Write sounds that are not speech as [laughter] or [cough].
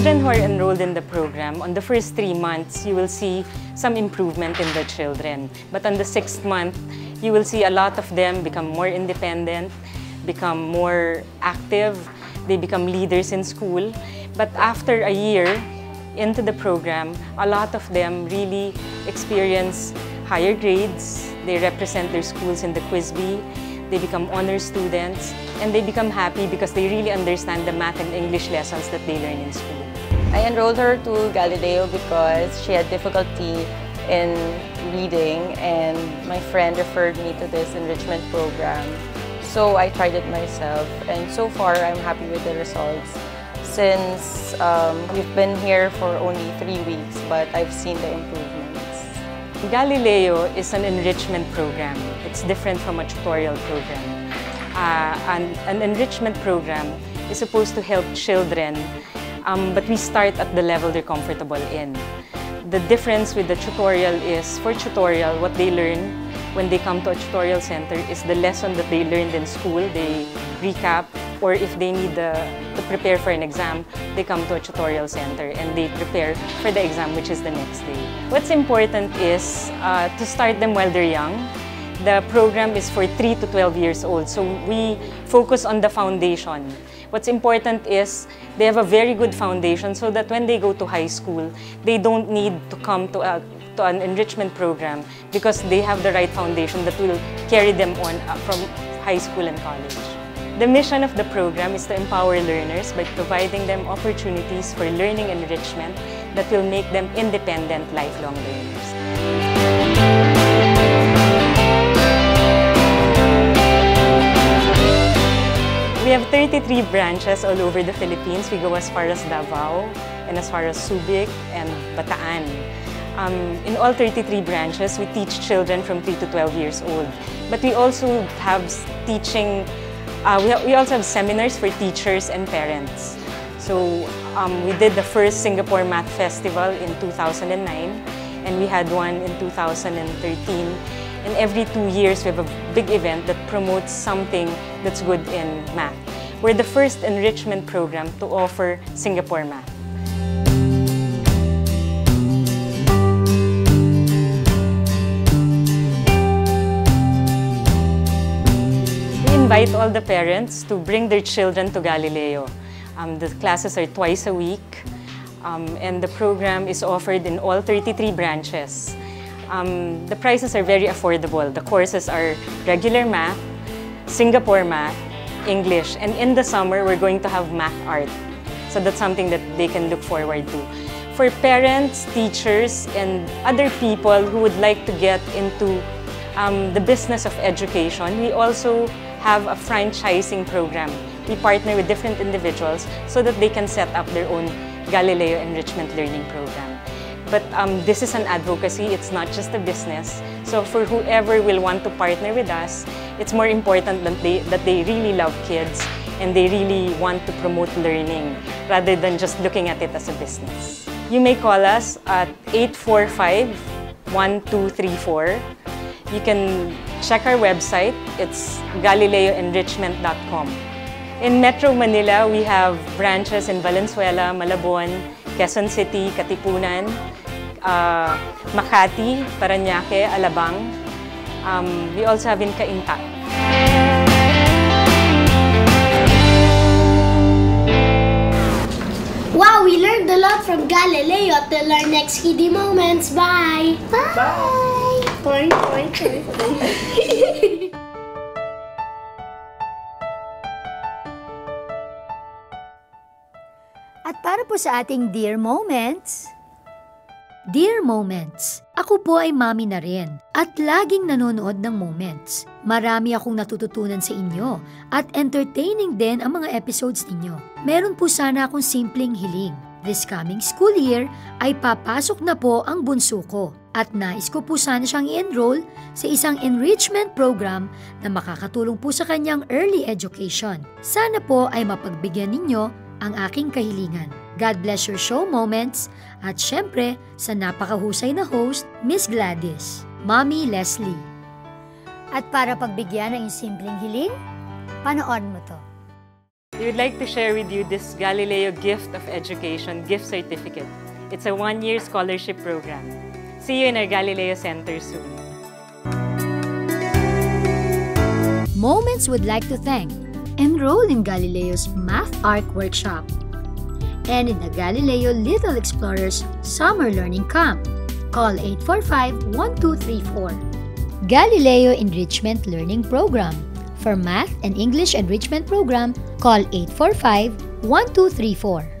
children who are enrolled in the program, on the first three months, you will see some improvement in the children. But on the sixth month, you will see a lot of them become more independent, become more active, they become leaders in school. But after a year into the program, a lot of them really experience higher grades. They represent their schools in the quiz bee. They become honor students and they become happy because they really understand the math and English lessons that they learn in school. I enrolled her to Galileo because she had difficulty in reading and my friend referred me to this enrichment program. So I tried it myself and so far I'm happy with the results since um, we've been here for only three weeks but I've seen the improvements. Galileo is an enrichment program. It's different from a tutorial program. Uh, and an enrichment program is supposed to help children, um, but we start at the level they're comfortable in. The difference with the tutorial is, for tutorial, what they learn when they come to a tutorial center is the lesson that they learned in school. They recap, or if they need the, to prepare for an exam, they come to a tutorial center and they prepare for the exam, which is the next day. What's important is uh, to start them while they're young. The program is for 3 to 12 years old, so we focus on the foundation. What's important is they have a very good foundation so that when they go to high school, they don't need to come to, a, to an enrichment program because they have the right foundation that will carry them on uh, from high school and college. The mission of the program is to empower learners by providing them opportunities for learning enrichment that will make them independent lifelong learners. We have 33 branches all over the Philippines. We go as far as Davao and as far as Subic and Bataan. Um, in all 33 branches, we teach children from 3 to 12 years old. But we also have teaching uh, we, we, also have seminars for teachers and parents. So um, we did the first Singapore Math Festival in 2009 and we had one in 2013. And every two years we have a big event that promotes something that's good in math. We're the first enrichment program to offer Singapore Math. Invite all the parents to bring their children to Galileo. Um, the classes are twice a week um, and the program is offered in all 33 branches. Um, the prices are very affordable. The courses are regular math, Singapore math, English, and in the summer we're going to have math art. So that's something that they can look forward to. For parents, teachers, and other people who would like to get into um, the business of education, we also have a franchising program. We partner with different individuals so that they can set up their own Galileo Enrichment Learning Program. But um, this is an advocacy, it's not just a business. So for whoever will want to partner with us, it's more important that they, that they really love kids and they really want to promote learning rather than just looking at it as a business. You may call us at 845-1234 you can check our website. It's galileoenrichment.com. In Metro Manila, we have branches in Valenzuela, Malabon, Quezon City, Katipunan, uh, Makati, Paranaque, Alabang. Um, we also have in Cainta. Wow, we learned a lot from Galileo. Till our next Kiddie Moments. Bye! Bye! Bye. Point, point, [laughs] At para po sa ating Dear Moments, Dear Moments, ako po ay mami na rin at laging nanonood ng Moments. Marami akong natututunan sa inyo at entertaining din ang mga episodes ninyo. Meron po sana akong simpleng hiling. This coming school year ay papasok na po ang bunso ko at nais ko po sana siyang i-enroll sa isang enrichment program na makakatulong po sa kanyang early education. Sana po ay mapagbigyan ninyo ang aking kahilingan. God bless your show moments at syempre sa napakahusay na host, Miss Gladys, Mommy Leslie. At para pagbigyan ng simpleng hiling, panood mo to. we would like to share with you this Galileo Gift of Education gift certificate. It's a one-year scholarship program. See you in our Galileo Center soon. Moments would like to thank Enroll in Galileo's Math Arc Workshop and in the Galileo Little Explorers Summer Learning Camp. Call 845-1234. Galileo Enrichment Learning Program. For Math and English Enrichment Program, call 845-1234.